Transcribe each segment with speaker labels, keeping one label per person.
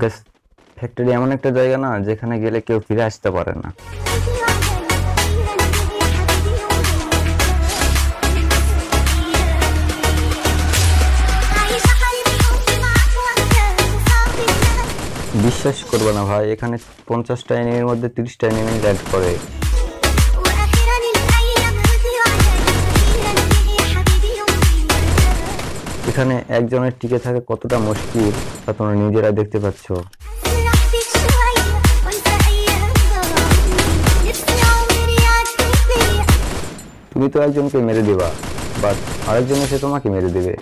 Speaker 1: Gas factory এমন একটা জায়গা না, যেখানে গেলে কেউ ফিরে আসতে পারে না। বিশ্বাস করব না ভাই, এখানে পঞ্চাশটা এনিমির মধ্যে তিরিশটা এনিমি অ্যাড করে। এখানে একজনের টিকে থাকে কতটা মুশকিল তা তোমরা নিজেরা দেখতে পাচ্ছ। তুমি তো একজনকে মেরে দেবা বাট আরেকজন সে তোমাকে মেরে দেবে।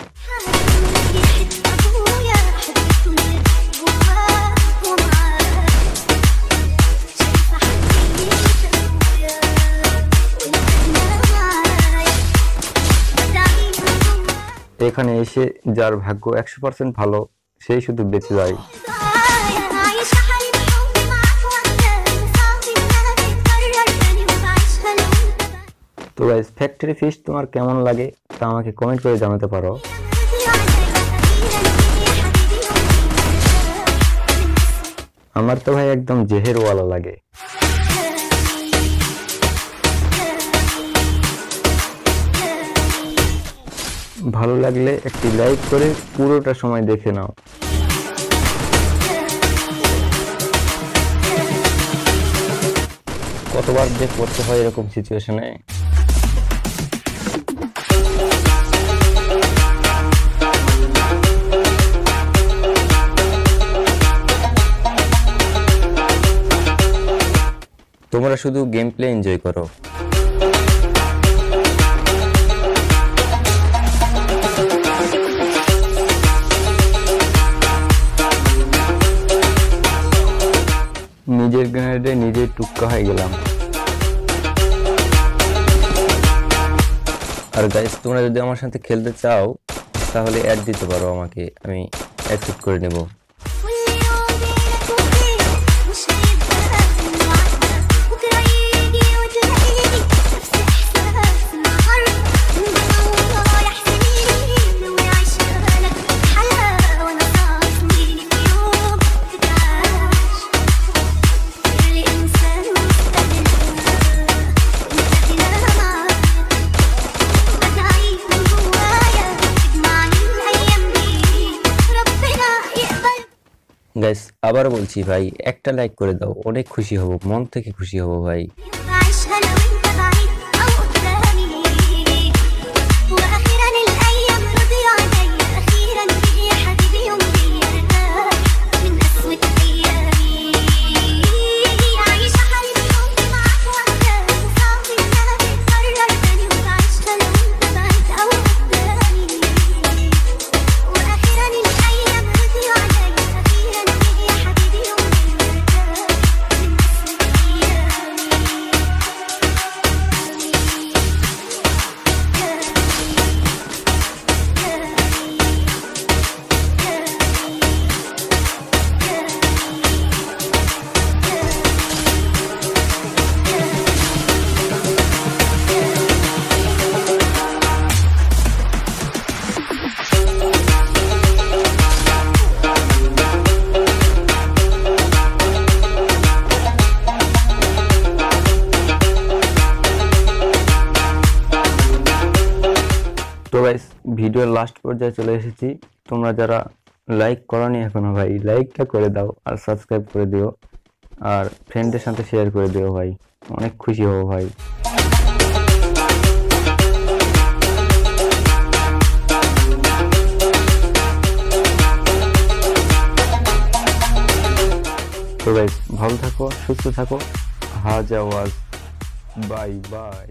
Speaker 1: এখানে এসে যার ভাগ্য একশো পার্সেন্ট ভালো, সেই শুধু বেঁচে যায়। তো গাইস ফ্যাক্টরি ফিস তোমার কেমন লাগে তা আমাকে কমেন্ট করে জানাতে পারো। আমার তো ভাই একদম জেহেরওয়ালা লাগে। ভালো লাগলে একটি লাইক করে পুরোটা সময় দেখে নাও। কতবার যে করতে হয় এরকম সিচুয়েশনে তোমরা শুধু গেম প্লে এনজয় করো। নিজের গ্রেনেডে নিজের টুক্কা হয়ে গেলাম। আর গাইস তোমরা যদি আমার সাথে খেলতে চাও, তাহলে অ্যাড দিতে পারো আমাকে। আমি অ্যাকসেপ্ট করে নেব। গাইস আবার বলছি ভাই, একটা লাইক করে দাও, অনেক খুশি হব, মন থেকে খুশি হব ভাই। তো গাইস ভিডিওর লাস্ট পর্যায়ে চলে এসেছি। তোমরা যারা লাইক করনি এখনও ভাই লাইকটা করে দাও আর সাবস্ক্রাইব করে দিও। আর ফ্রেন্ডের সাথে শেয়ার করে দিও ভাই, অনেক খুশি হব ভাই। তো গাইস ভালো থাকো, সুস্থ থাকো। হাজ আওয়াজ বাই বাই